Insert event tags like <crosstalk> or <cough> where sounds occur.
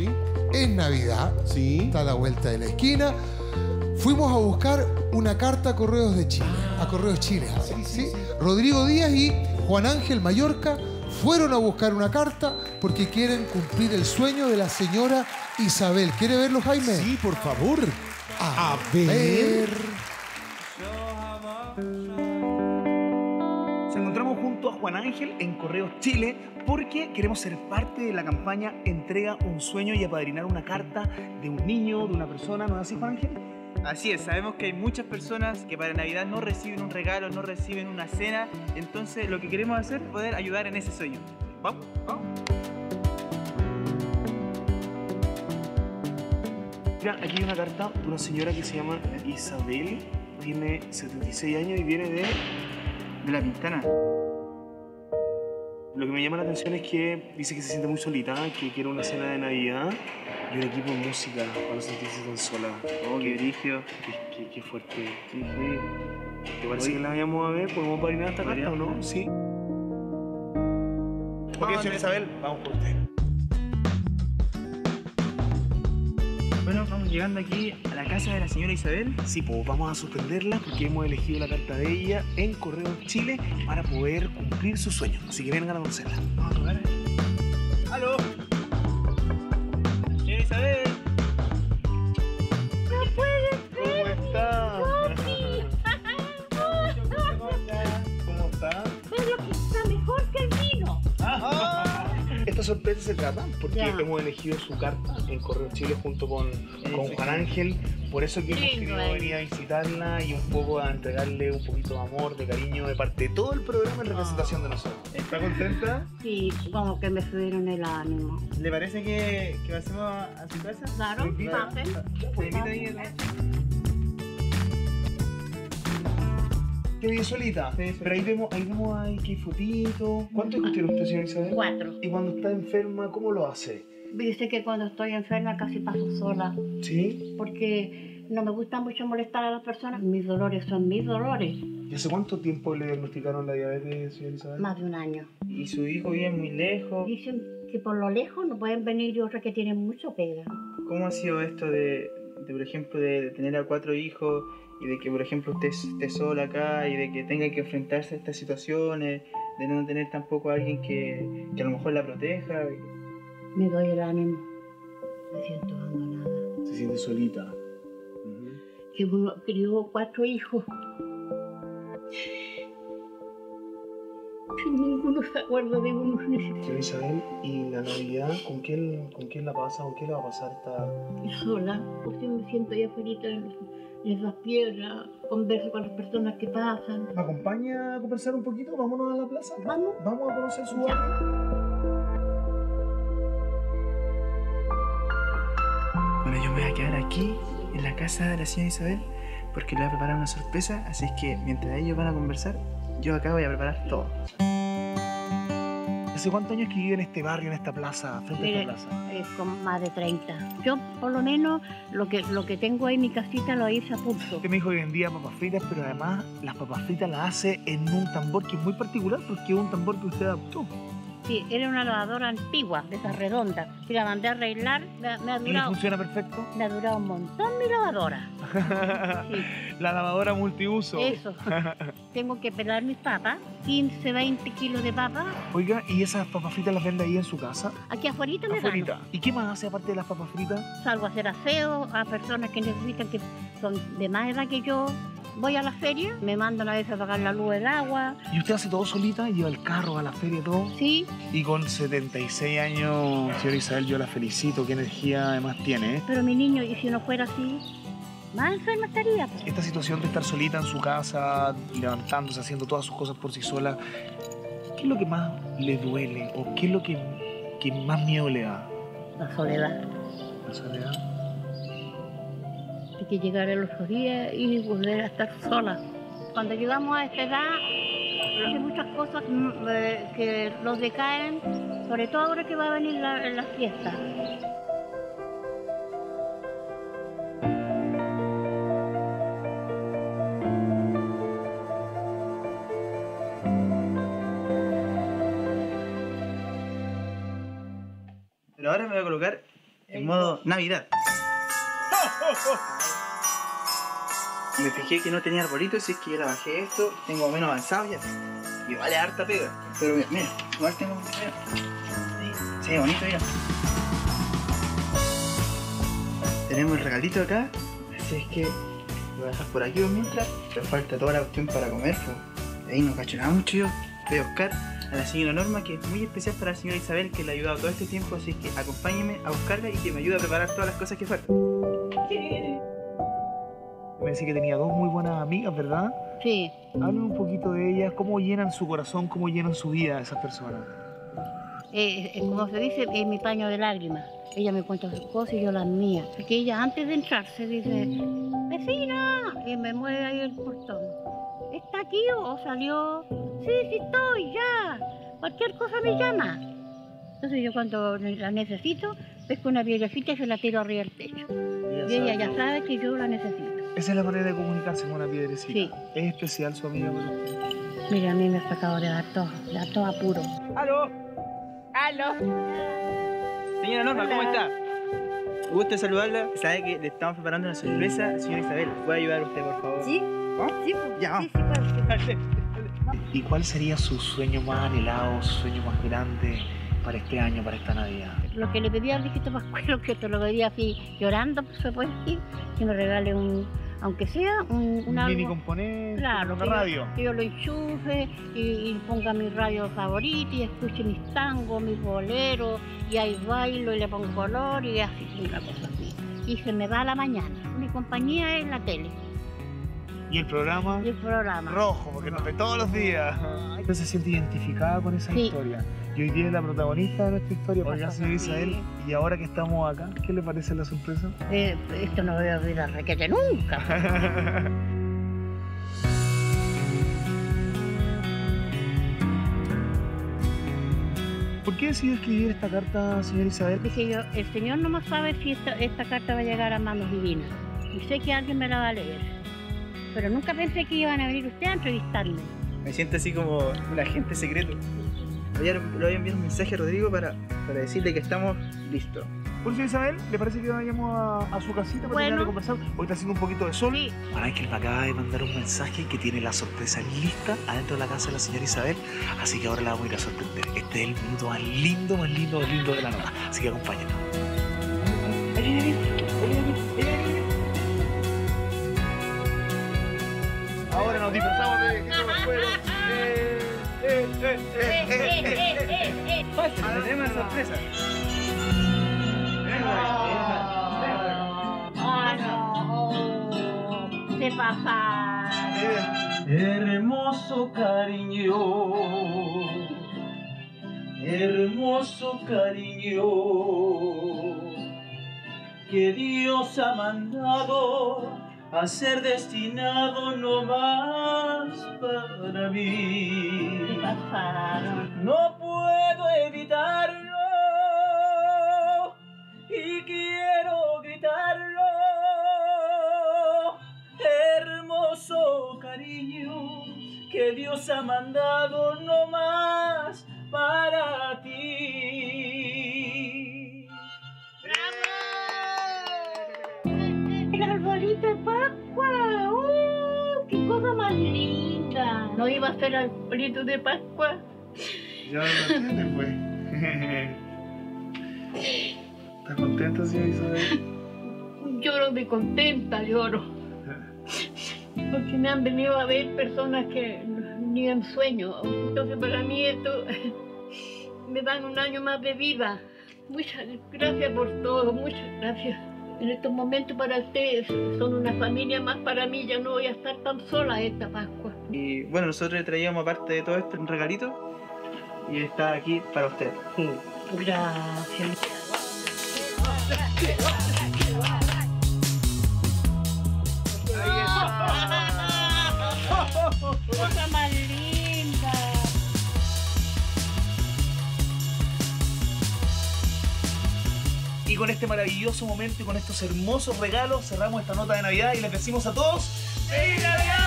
Sí. Es Navidad. Sí. Está a la vuelta de la esquina. Fuimos a buscar una carta a Correos de Chile. A Correos Chile. Rodrigo Díaz y Juan Ángel Mallorca fueron a buscar una carta porque quieren cumplir el sueño de la señora Isabel. ¿Quiere verlo, Jaime? Sí, por favor. A, A ver. ver. Junto a Juan Ángel en Correos Chile porque queremos ser parte de la campaña Entrega un sueño y apadrinar una carta de un niño, de una persona, ¿no es así, Juan Ángel? Así es, sabemos que hay muchas personas que para Navidad no reciben un regalo, no reciben una cena, entonces lo que queremos hacer es poder ayudar en ese sueño. Vamos, vamos. Mira, aquí hay una carta de una señora que se llama Isabel, tiene 76 años y viene de... De la Pintana. Lo que me llama la atención es que dice que se siente muy solita, que quiere una cena de Navidad y un equipo de música para no sentirse tan sola. Oh, qué brillo. Qué, qué- qué fuerte. Sí, sí. ¿Te parece que la vayamos a ver? ¿Podemos padrinar esta carta o no? Sí. Ok, señora Isabel, vamos por usted. Llegando aquí a la casa de la señora Isabel. Sí, pues vamos a suspenderla porque hemos elegido la carta de ella en Correo Chile para poder cumplir su sueño. Así que vengan a conocerla. Vamos a tocar. ¡Aló! Señora Isabel. Esta sorpresa se trata porque hemos elegido su carta en Correo Chile junto con, con Juan Ángel. Por eso que hemos venir a visitarla y un poco a entregarle un poquito de amor, de cariño de parte de todo el programa en representación de nosotros. ¿Está contenta? Sí, como que me subieron el ánimo. ¿Le parece que, que pasemos a, a su casa? Claro, ¿Me ¿Qué vive solita? Sí, Pero ahí vemos, ahí vemos ahí que hay fotitos. ¿Cuántos hijos tiene usted, señor Isabel? Cuatro. Y cuando está enferma, ¿cómo lo hace? Dice que cuando estoy enferma casi paso sola, ¿Sí? porque no me gusta mucho molestar a las personas. Mis dolores son mis dolores. ¿Y hace cuánto tiempo le diagnosticaron la diabetes, señor Isabel? Más de un año. Y su hijo vive muy lejos. Dicen que por lo lejos no pueden venir y otras que tienen mucho pega. ¿Cómo ha sido esto de, de, por ejemplo, de, de tener a cuatro hijos y de que, por ejemplo, usted esté sola acá y de que tenga que enfrentarse a estas situaciones, de no tener tampoco a alguien que, que a lo mejor la proteja? Me doy el ánimo. Me siento abandonada. Se siente solita. Que uno crió cuatro hijos. Ninguno se acuerda de uno. Señor Isabel, ¿y la Navidad con quién, con quién la pasa? ¿Con quién la va a pasar esta...? sola, porque me siento ya afuera en, en esas piedras, converso con las personas que pasan. ¿Me acompaña a conversar un poquito? Vámonos a la plaza. Vamos. Vamos a conocer su barrio. Bueno, yo me voy a quedar aquí, en la casa de la señora Isabel, porque le voy a preparar una sorpresa, así es que mientras ellos van a conversar, yo acá voy a preparar todo. ¿Hace cuántos años que vive en este barrio, en esta plaza, frente a esta plaza? eh, con más de 30. Yo, por lo menos, lo que, lo que tengo ahí en mi casita lo hice a pulso. Usted me dijo que vendía papas fritas, pero además las papas fritas las hace en un tambor que es muy particular porque es un tambor que usted adoptó. Sí, era una lavadora antigua, de esas redondas. Y la mandé a arreglar, me, me ha ¿Y durado, funciona perfecto? me ha durado un montón mi lavadora. Sí, <laughs> la lavadora multiuso. eso. <laughs> tengo que pelar mis papas, 15, 20 kilos de papas. Oiga, ¿y esas papas fritas las vende ahí en su casa? Aquí afuera me gano. Afuerita. ¿Y qué más hace aparte de las papas fritas? Salgo a hacer aseo a personas que necesitan, que son de más edad que yo. Voy a la feria, me mandan a veces a pagar la luz, el agua. ¿Y usted hace todo solita? ¿Lleva el carro a la feria y todo? Sí, Y con 76 años, señora Isabel, yo la felicito. ¿Qué energía además tiene? eh? pero mi niño, y si no fuera así, más enferma estaría. pues. Esta situación de estar solita en su casa, levantándose, haciendo todas sus cosas por sí sola, ¿qué es lo que más le duele? ¿O qué es lo que, que más miedo le da? La soledad. La soledad. Hay que llegar el otro día y volver a estar sola. Cuando llegamos a esta edad, hay muchas cosas mm, eh, que nos decaen, sobre todo ahora que va a venir la, la fiesta. Pero ahora me voy a colocar en modo Navidad. Me fijé que no tenía arbolito, así que ya la bajé esto, tengo menos avanzado ya. Y vale harta pega. Pero mira, mira, igual tengo. Ahí, Se ve bonito, mira. Tenemos el regalito acá, así es que lo voy a dejar por aquí mientras. Pero falta toda la cuestión para comer, pues. Ahí no cacho nada mucho yo. Voy a buscar a la señora Norma, que es muy especial para la señora Isabel, que le ha ayudado todo este tiempo, así que acompáñeme a buscarla y que me ayude a preparar todas las cosas que faltan. Me decía que tenía dos muy buenas amigas, ¿verdad? Sí, Háblame un poquito de ellas, cómo llenan su corazón, cómo llenan su vida esas personas. eh, eh, como se dice, es mi paño de lágrimas. Ella me cuenta sus cosas y yo las mías. Porque ella antes de entrar se dice, vecina, y me mueve ahí el portón. ¿Está aquí o salió? Sí, sí estoy, ya. Cualquier cosa me llama. Entonces yo cuando la necesito, pesco una piedrecita y se la tiro arriba del techo. Y ella ya sabe que yo la necesito. Esa es la manera de comunicarse con una piedrecita. Sí. Es especial su amiga para usted. Mira, a mí me ha sacado de dar todo, de dar todo apuro. ¡Aló! ¡Aló! Señora Norma, ¿cómo está? Me gusta saludarla. Sabe que le estamos preparando una sorpresa señora Isabel. ¿Puede ayudar usted, por favor? ¿Sí? ¿Ah? Sí, pues, Ya. sí, sí, pues. ¿Y cuál sería su sueño más anhelado, su sueño más grande para este año, para esta Navidad? Lo que le pedí al viejito Pascuero, que te lo pedí así llorando, pues se puede decir, que me regale un, aunque sea un, un Un mini componente, Claro, una que yo- radio. que yo lo enchufe y, y ponga mi radio favorita y escuche mis tangos, mis boleros, y ahí bailo y le pongo color y así, una cosa así. Y se me va a la mañana. Mi compañía es la tele Y el programa y el programa. rojo, porque nos ve todos los días. Usted se siente identificada con esa Sí. historia. Y hoy día es la protagonista de nuestra historia. Oiga, señora Sí. Isabel, y ahora que estamos acá, ¿qué le parece la sorpresa? Eh, esto no voy a olvidar, requete nunca. <laughs> ¿Por qué decidió escribir esta carta, señora Isabel? Dije yo, el Señor no más sabe si esta, esta carta va a llegar a manos divinas. Y sé que alguien me la va a leer. Pero nunca pensé que iban a venir ustedes a entrevistarme. Me siento así como un agente secreto. Le voy a, le voy a enviar un mensaje a Rodrigo para, para decirle que estamos listos. Por señora Isabel, ¿le parece que vayamos a, a su casita para Bueno. terminar de conversar? Hoy está haciendo un poquito de sol. Sí, Michael me acaba de mandar un mensaje que tiene la sorpresa lista adentro de la casa de la señora Isabel, así que ahora la vamos a ir a sorprender. Este es el minuto más lindo, más lindo, más lindo de la nota, así que acompáñenos. Nos disfrazamos de. Eh, eh, eh, eh, eh, eh, eh, eh. eh, eh, eh. Tenemos una sorpresa. Ah, no. Se. Hermoso cariño, hermoso cariño, que Dios ha mandado a ser destinado no más para mí. No puedo evitarlo y quiero gritarlo. Hermoso cariño que Dios ha mandado a ser arbolito de Pascua. Ya lo entiendes, pues. ¿Estás contenta, señora Isabel? Lloro de contenta, lloro. Porque me han venido a ver personas que ni en sueño. Entonces para mí esto me dan un año más de vida. Muchas gracias por todo, muchas gracias. En estos momentos para ustedes son una familia más para mí, ya no voy a estar tan sola esta Pascua. Y bueno, nosotros le traíamos aparte de todo esto un regalito y está aquí para usted. Gracias. Cosa más linda. Y con este maravilloso momento y con estos hermosos regalos cerramos esta nota de Navidad y les decimos a todos ¡Feliz Navidad!